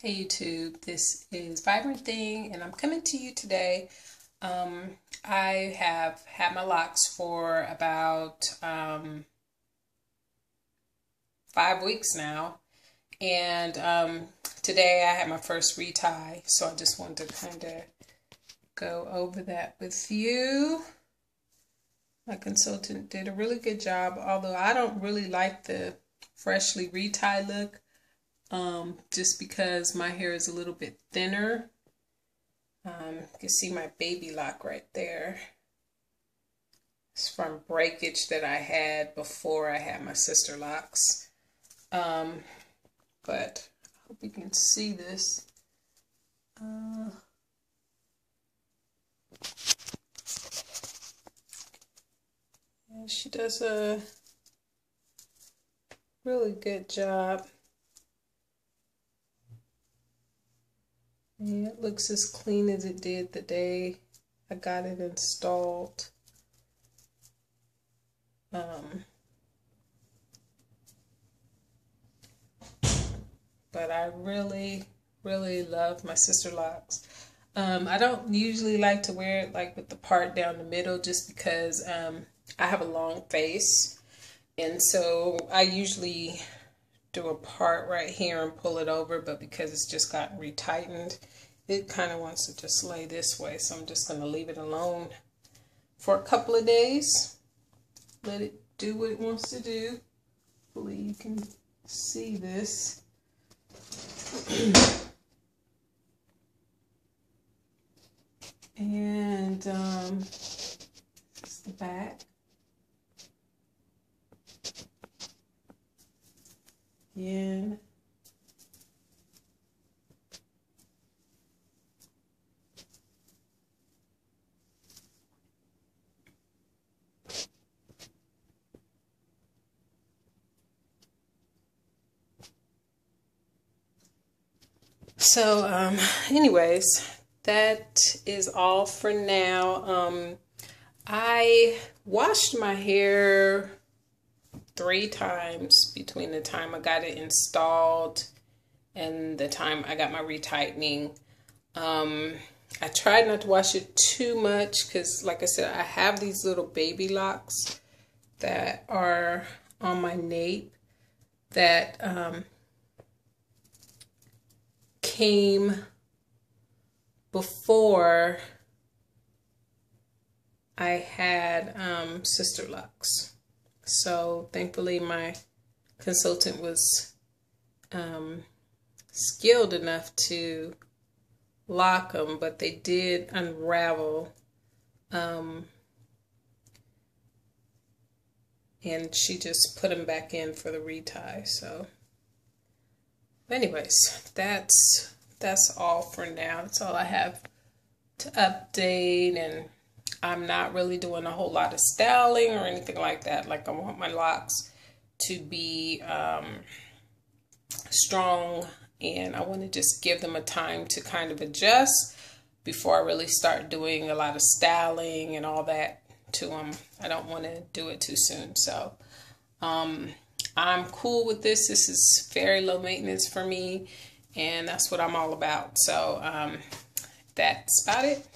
Hey YouTube, this is Vibrant Thing and I'm coming to you today. Um, I have had my locks for about um, five weeks now and um, today I had my first retie so I just wanted to kind of go over that with you. My consultant did a really good job although I don't really like the freshly retie look um, just because my hair is a little bit thinner. Um, you can see my baby lock right there. It's from breakage that I had before I had my Sisterlocks. Um, but I hope you can see this. Uh, she does a really good job. It looks as clean as it did the day I got it installed. Um, but I really, really love my Sisterlocks. Um, I don't usually like to wear it like with the part down the middle just because um, I have a long face. And so I usually do a part right here and pull it over, but because it's just gotten retightened, it kind of wants to just lay this way. So I'm just going to leave it alone for a couple of days. Let it do what it wants to do. Hopefully you can see this. and um, this is the back. In. So, um, anyways, that is all for now. Um, I washed my hair three times between the time I got it installed and the time I got my retightening. Um, I tried not to wash it too much because, like I said, I have these little baby locks that are on my nape that um, came before I had um, Sisterlocks. So thankfully, my consultant was um, skilled enough to lock them, but they did unravel. Um, and she just put them back in for the retie. So, anyways, that's that's all for now. That's all I have to update and I'm not really doing a whole lot of styling or anything like that. Like I want my locks to be um, strong and I want to just give them a time to kind of adjust before I really start doing a lot of styling and all that to them. I don't want to do it too soon. So um, I'm cool with this. This is very low maintenance for me and that's what I'm all about. So um, that's about it.